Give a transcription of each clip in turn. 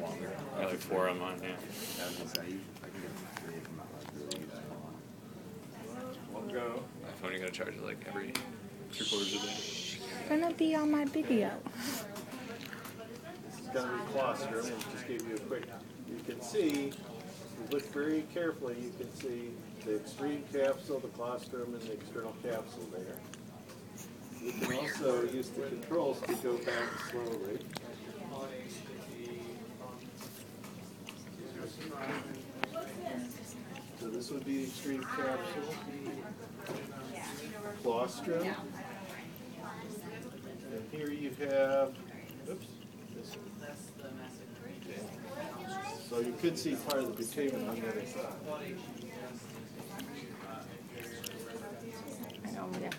longer. I got like four on mine. Yeah. One go. My phone you gotta charge it like every three quarters of a day. gonna be on my video. This is gonna be claustrum, and just gave you a quick, you can see, if you look very carefully, you can see the extreme capsule, the claustrum, and the external capsule there. You can also use the controls to go back slowly. So this would be the extreme capsule. Claustrum. And here you have, oops, this one. So you could see part of the putamen on the other side. I know, yeah.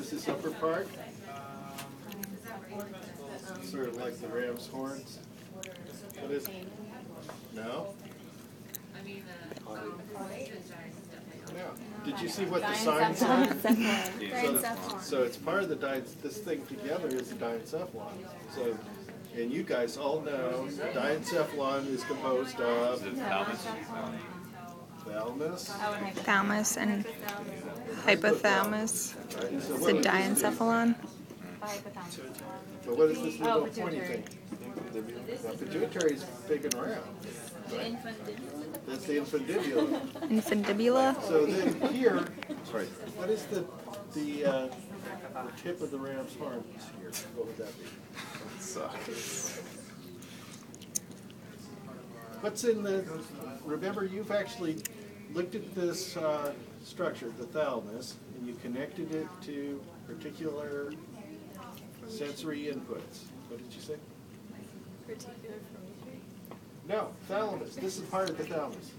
Is this upper part? Sort of like the ram's horns. What is it? No? No. Did you see what the sign said? So, the- so it's part of the di, this thing together is the diencephalon. So, and you guys all know diencephalon is composed of Is it thalamus? Thalamus. Thalamus and hypothalamus. right? So It's a would this be? diencephalon. So what is this little pointy thing? The pituitary is big and round. right? That's the infundibulum. Infundibula. So then here, what is the, the, uh, the tip of the ram's horn here? What would that be? What's in the, remember, you've actually looked at this uh, structure, the thalamus, and you connected it to particular sensory inputs. What did you say? Reticular formation? No, thalamus. This is part of the thalamus.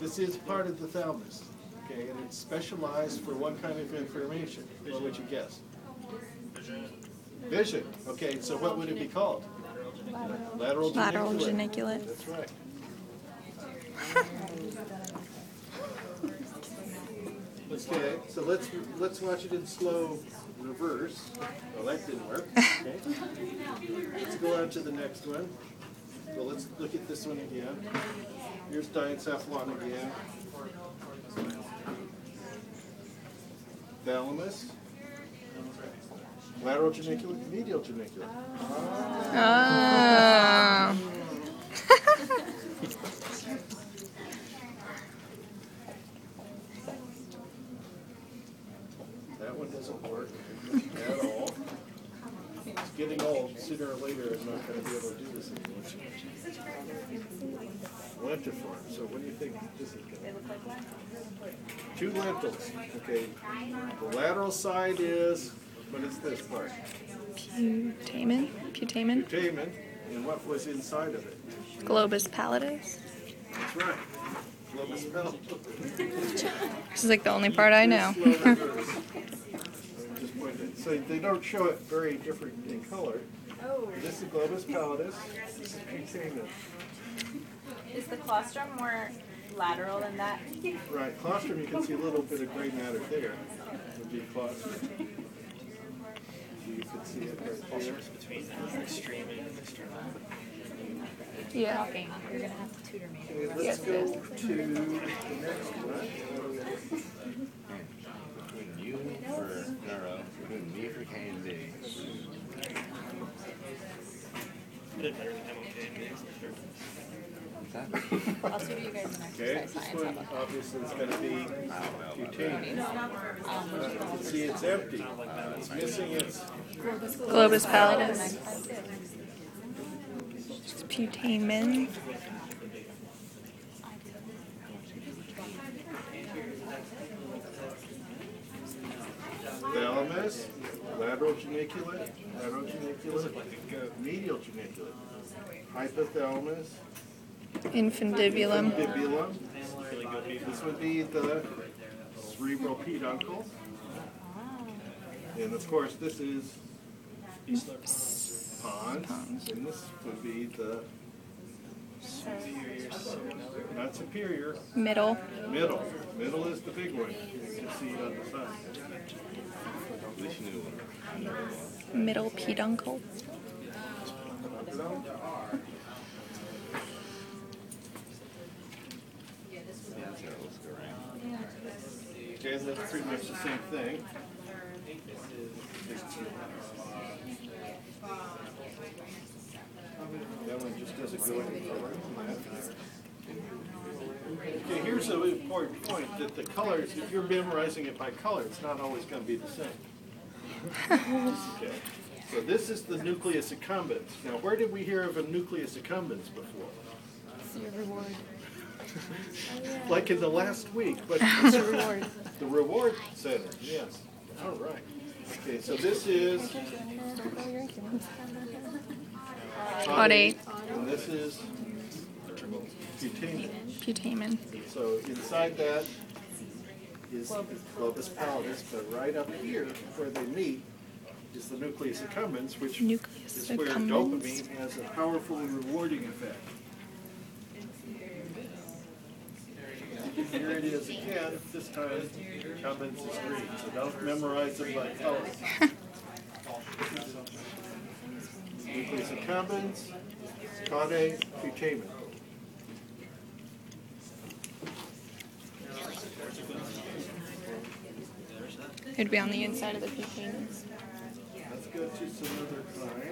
This is part of the thalamus. Okay, and it's specialized for one kind of information. What would you guess? Vision. Okay, so what would it be called? Lateral geniculate. Lateral geniculate. That's right. Okay, so let's, let's watch it in slow reverse. Well, that didn't work. Okay. Let's go on to the next one. So let's look at this one again. Here's diencephalon again. Thalamus. Lateral geniculate, medial geniculate. Oh. Doesn't work at all. It's getting old, sooner or later I'm not gonna be able to do this anymore. Lentiform, so what do you think this is gonna be? Two lentils, okay. The lateral side is, what is this part? Putamen. Putamen. Putamen, and what was inside of it? Globus pallidus. That's right. Globus pallidus. This is like the only part I know. Slow reverse. Just point it- So they don't show it very different in color. Oh, This is globus pallidus, this is putamen. is the claustrum more lateral than that? Right, claustrum, you can see a little bit of gray matter there, would be claustrum. You can see it right there. between extreme and external. Yeah. You're gonna have to tutor me. Okay, let's go to the next one. Doing you for neuro, we're doing me for K and D. What's that? I'll tutor you guys in Okay, exercise this science. one How about obviously is gonna be cutaneous. that? Um, Uh, See, it's empty, it's missing its, Globus pallidus. It's putamen. thalamus, lateral geniculate, lateral geniculate, medial geniculate, hypothalamus, Infundibulum. Infundibulum. This would be the cerebral peduncle. And of course, this is pons, and this would be the Not superior, Middle. middle. Middle is the big one. You can see it on the side. Vishnu. Middle peduncle. Okay, that's pretty much the same thing. That one just doesn't. Okay, here's an important point, that the colors, if you're memorizing it by color, it's not always gonna be the same. Okay, so this is the nucleus accumbens. Now, where did we hear of a nucleus accumbens before? Like in the last week, but. The reward center, yes. All right. Okay, so this is, Caudate. and this is putamen. Putamen. So inside that is globus pallidus, but right up here where they meet is the nucleus accumbens, which Nucleus is where accumbens. dopamine has a powerful rewarding effect. Here it is again, this time accumbens is green, so don't memorize them by color. Nucleus accumbens, caudate, putamen. It'd be on the inside of the putamens. Let's go to some other.